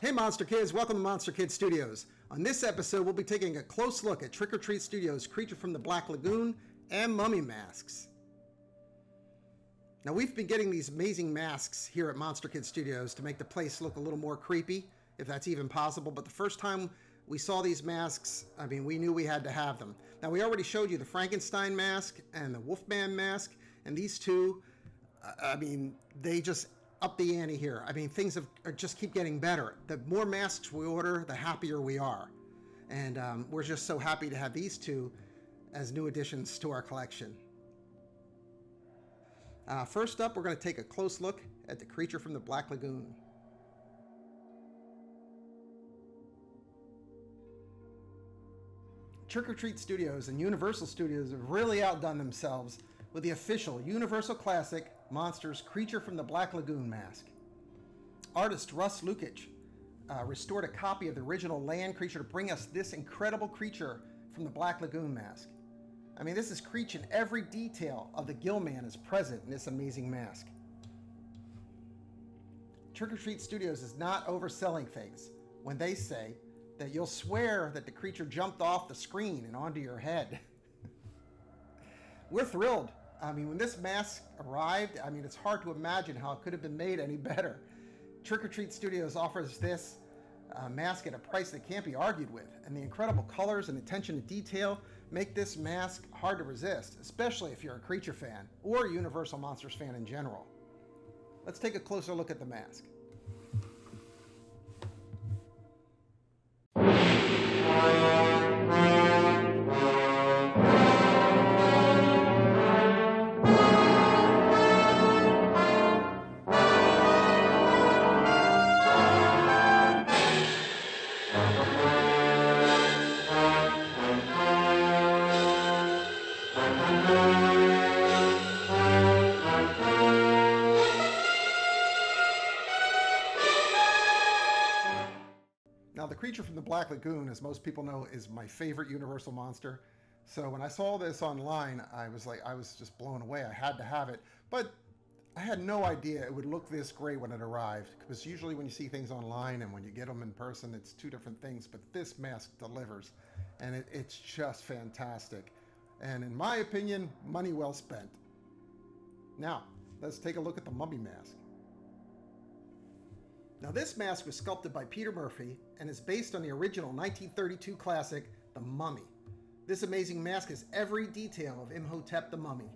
Hey Monster Kids, welcome to Monster Kid Studios. On this episode, we'll be taking a close look at Trick or Treat Studios' Creature from the Black Lagoon and Mummy masks. Now, we've been getting these amazing masks here at Monster Kid Studios to make the place look a little more creepy, if that's even possible, but the first time we saw these masks, I mean, we knew we had to have them. Now, we already showed you the Frankenstein mask and the Wolfman mask, and these two, I mean, they just up the ante here. I mean, things have, just keep getting better. The more masks we order, the happier we are. And um, we're just so happy to have these two as new additions to our collection. Uh, first up, we're going to take a close look at the creature from the Black Lagoon. Trick or Treat Studios and Universal Studios have really outdone themselves with the official Universal Classic Monsters Creature from the Black Lagoon mask. Artist Russ Lukich uh, restored a copy of the original land creature to bring us this incredible creature from the Black Lagoon mask. I mean, this is Creech in every detail of the Gillman is present in this amazing mask. Trick or Treat Studios is not overselling things when they say that you'll swear that the creature jumped off the screen and onto your head. We're thrilled I mean, when this mask arrived, I mean, it's hard to imagine how it could have been made any better. Trick or Treat Studios offers this uh, mask at a price that can't be argued with, and the incredible colors and attention to detail make this mask hard to resist, especially if you're a creature fan or a Universal Monsters fan in general. Let's take a closer look at the mask. Creature from the Black Lagoon, as most people know, is my favorite Universal monster. So when I saw this online, I was like, I was just blown away. I had to have it. But I had no idea it would look this great when it arrived. Because usually when you see things online and when you get them in person, it's two different things. But this mask delivers. And it, it's just fantastic. And in my opinion, money well spent. Now, let's take a look at the mummy mask. Now, this mask was sculpted by Peter Murphy and is based on the original 1932 classic, The Mummy. This amazing mask has every detail of Imhotep the Mummy.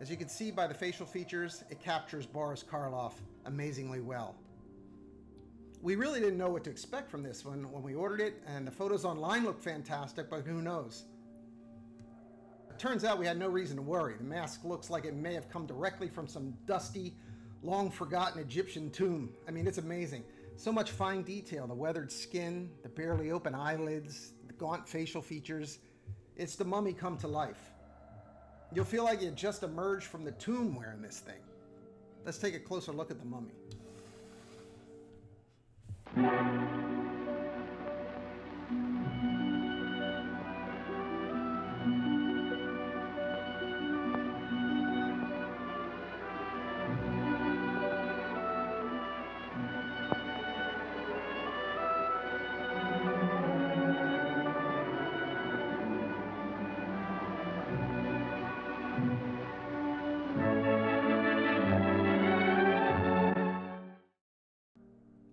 As you can see by the facial features, it captures Boris Karloff amazingly well. We really didn't know what to expect from this one when we ordered it, and the photos online look fantastic, but who knows? It turns out we had no reason to worry. The mask looks like it may have come directly from some dusty, long forgotten Egyptian tomb. I mean, it's amazing. So much fine detail the weathered skin, the barely open eyelids, the gaunt facial features. It's the mummy come to life. You'll feel like you just emerged from the tomb wearing this thing. Let's take a closer look at the mummy. Thank you.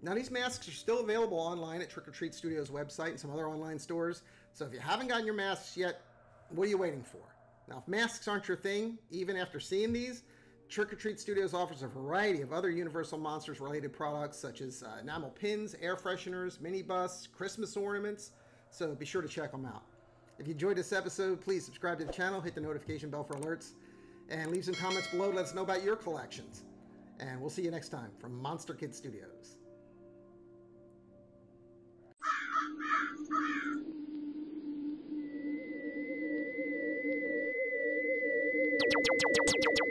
Now, these masks are still available online at Trick or Treat Studios website and some other online stores. So if you haven't gotten your masks yet, what are you waiting for? Now, if masks aren't your thing, even after seeing these, Trick or Treat Studios offers a variety of other Universal Monsters related products such as uh, enamel pins, air fresheners, mini busts, Christmas ornaments. So be sure to check them out. If you enjoyed this episode, please subscribe to the channel, hit the notification bell for alerts, and leave some comments below. To let us know about your collections. And we'll see you next time from Monster Kid Studios. ちょっと!